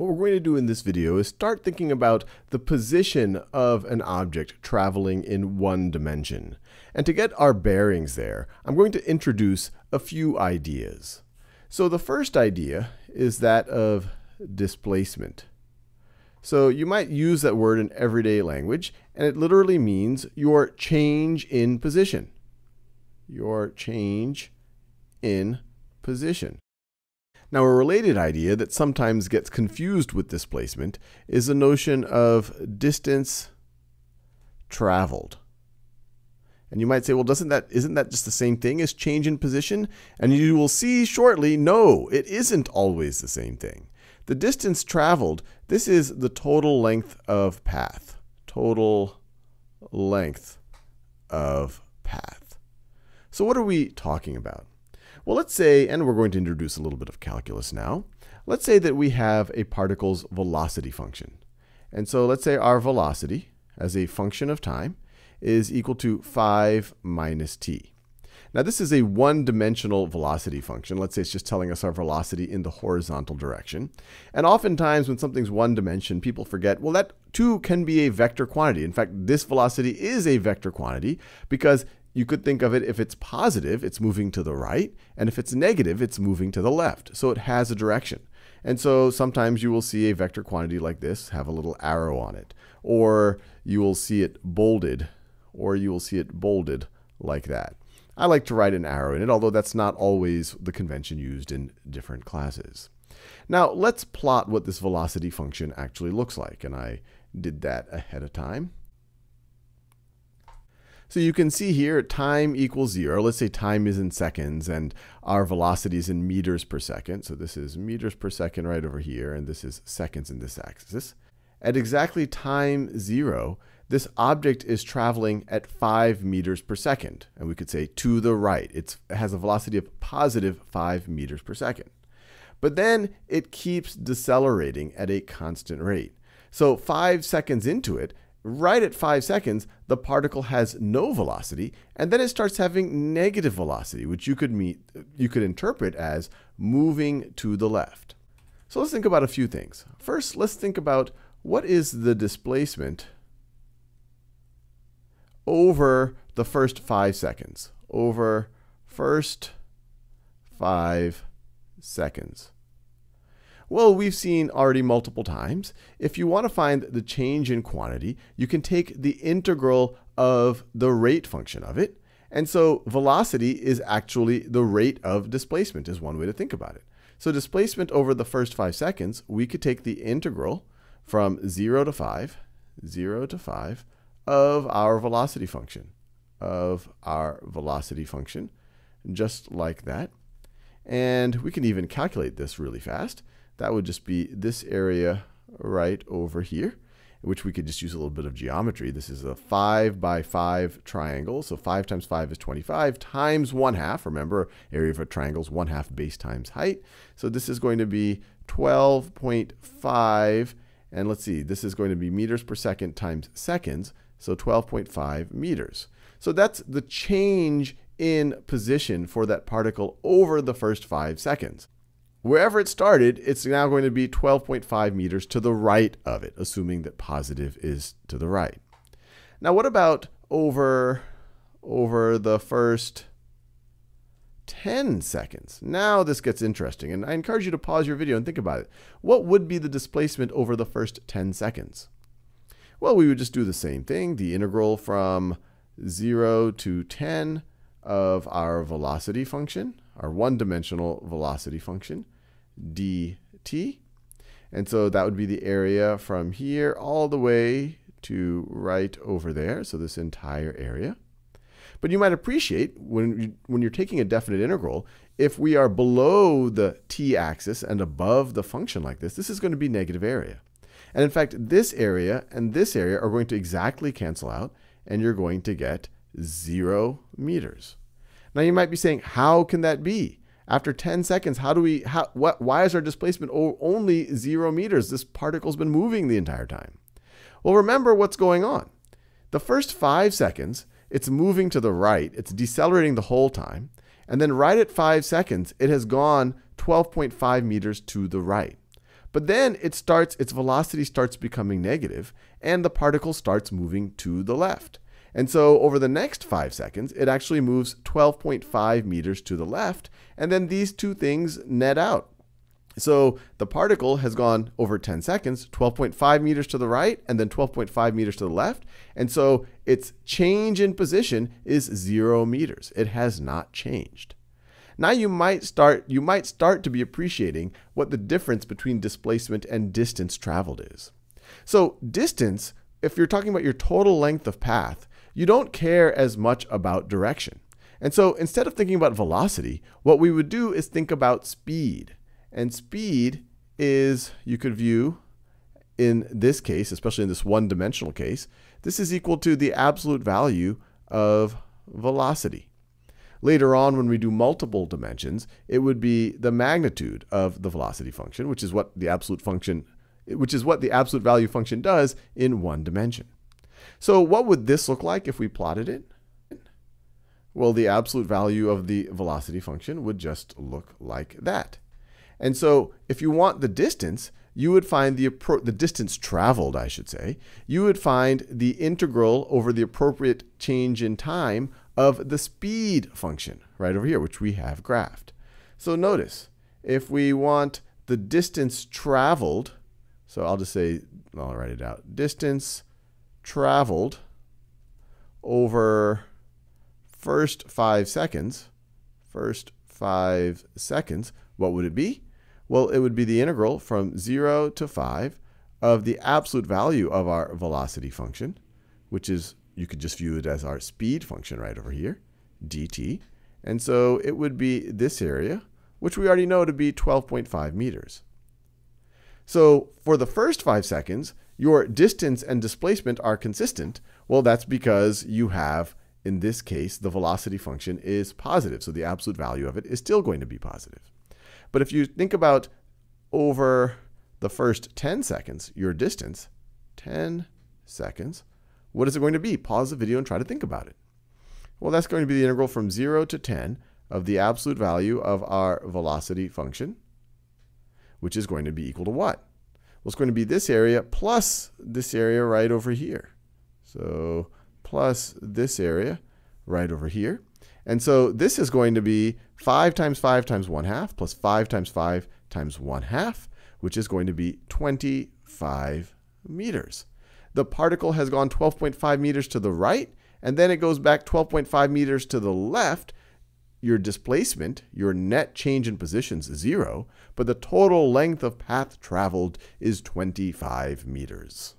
What we're going to do in this video is start thinking about the position of an object traveling in one dimension. And to get our bearings there, I'm going to introduce a few ideas. So the first idea is that of displacement. So you might use that word in everyday language, and it literally means your change in position. Your change in position. Now, a related idea that sometimes gets confused with displacement is the notion of distance traveled. And you might say, well, doesn't that, isn't that just the same thing as change in position? And you will see shortly, no, it isn't always the same thing. The distance traveled, this is the total length of path. Total length of path. So what are we talking about? Well, let's say, and we're going to introduce a little bit of calculus now. Let's say that we have a particle's velocity function. And so let's say our velocity as a function of time is equal to 5 minus t. Now this is a one-dimensional velocity function. Let's say it's just telling us our velocity in the horizontal direction. And oftentimes when something's one dimension, people forget, well, that too can be a vector quantity. In fact, this velocity is a vector quantity because you could think of it if it's positive, it's moving to the right, and if it's negative, it's moving to the left. So it has a direction. And so sometimes you will see a vector quantity like this have a little arrow on it, or you will see it bolded, or you will see it bolded like that. I like to write an arrow in it, although that's not always the convention used in different classes. Now let's plot what this velocity function actually looks like, and I did that ahead of time. So you can see here time equals zero. Let's say time is in seconds and our velocity is in meters per second. So this is meters per second right over here, and this is seconds in this axis. At exactly time zero, this object is traveling at 5 meters per second. And we could say to the right. It's, it has a velocity of positive 5 meters per second. But then it keeps decelerating at a constant rate. So 5 seconds into it, right at 5 seconds, the particle has no velocity, and then it starts having negative velocity, which you could, meet, you could interpret as moving to the left. So let's think about a few things. First, let's think about what is the displacement over the first 5 seconds. Over first 5 seconds. Well, we've seen already multiple times. If you want to find the change in quantity, you can take the integral of the rate function of it. And so velocity is actually the rate of displacement is one way to think about it. So displacement over the first 5 seconds, we could take the integral from 0 to 5, 0 to 5, of our velocity function, of our velocity function, just like that. And we can even calculate this really fast. That would just be this area right over here, which we could just use a little bit of geometry. This is a 5 by 5 triangle. So 5 times 5 is 25 times 1 half. Remember, area of a triangle is 1 half base times height. So this is going to be 12.5. And let's see, this is going to be meters per second times seconds. So 12.5 meters. So that's the change in position for that particle over the first 5 seconds. Wherever it started, it's now going to be 12.5 meters to the right of it, assuming that positive is to the right. Now, what about over, over the first 10 seconds? Now this gets interesting, and I encourage you to pause your video and think about it. What would be the displacement over the first 10 seconds? Well, we would just do the same thing, the integral from 0 to 10 of our velocity function, our one-dimensional velocity function, dt. And so that would be the area from here all the way to right over there, so this entire area. But you might appreciate when, you, when you're taking a definite integral, if we are below the t-axis and above the function like this, this is going to be negative area. And in fact, this area and this area are going to exactly cancel out, and you're going to get 0 meters. Now you might be saying, how can that be? After 10 seconds, how do we, how, what, why is our displacement only 0 meters? This particle's been moving the entire time. Well, remember what's going on. The first 5 seconds, it's moving to the right. It's decelerating the whole time. And then right at 5 seconds, it has gone 12.5 meters to the right. But then it starts, its velocity starts becoming negative, and the particle starts moving to the left. And so over the next 5 seconds, it actually moves 12.5 meters to the left, and then these two things net out. So the particle has gone over 10 seconds, 12.5 meters to the right, and then 12.5 meters to the left. And so its change in position is 0 meters. It has not changed. Now you might start you might start to be appreciating what the difference between displacement and distance traveled is. So distance, if you're talking about your total length of path, you don't care as much about direction. And so instead of thinking about velocity, what we would do is think about speed. And speed is, you could view in this case, especially in this one-dimensional case, this is equal to the absolute value of velocity. Later on, when we do multiple dimensions, it would be the magnitude of the velocity function, which is what the absolute function, which is what the absolute value function does in one dimension. So what would this look like if we plotted it? Well, the absolute value of the velocity function would just look like that. And so if you want the distance, you would find the, the distance traveled, I should say, you would find the integral over the appropriate change in time of the speed function right over here, which we have graphed. So notice, if we want the distance traveled, so I'll just say, I'll write it out, distance traveled over first five seconds, first five seconds, what would it be? Well, it would be the integral from 0 to 5 of the absolute value of our velocity function, which is, you could just view it as our speed function right over here, dt. And so it would be this area, which we already know to be 12.5 meters. So for the first 5 seconds, your distance and displacement are consistent. Well, that's because you have, in this case, the velocity function is positive. So the absolute value of it is still going to be positive. But if you think about over the first 10 seconds, your distance, 10 seconds, what is it going to be? Pause the video and try to think about it. Well, that's going to be the integral from 0 to 10 of the absolute value of our velocity function, which is going to be equal to what? Well, it's going to be this area plus this area right over here. So plus this area right over here. And so this is going to be 5 times 5 times 1 half plus 5 times 5 times 1 half, which is going to be 25 meters. The particle has gone 12.5 meters to the right, and then it goes back 12.5 meters to the left, your displacement, your net change in positions, is zero, but the total length of path traveled is 25 meters.